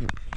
Jack.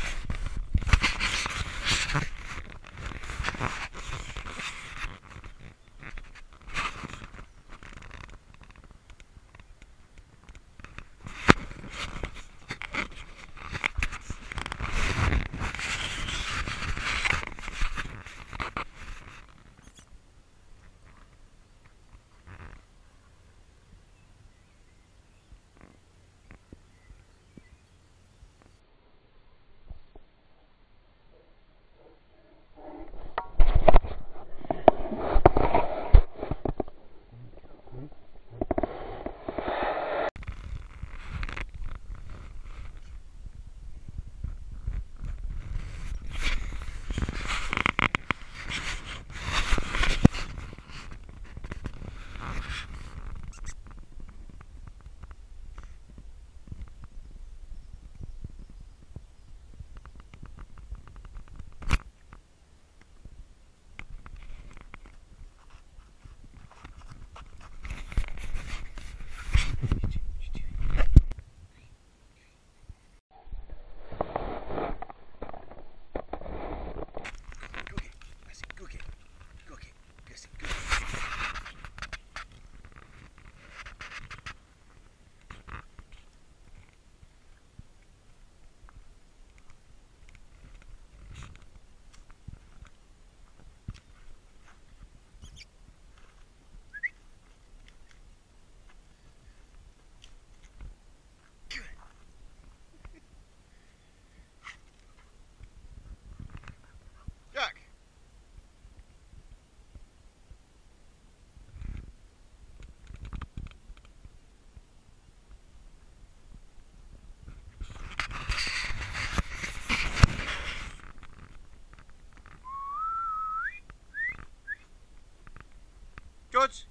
koç.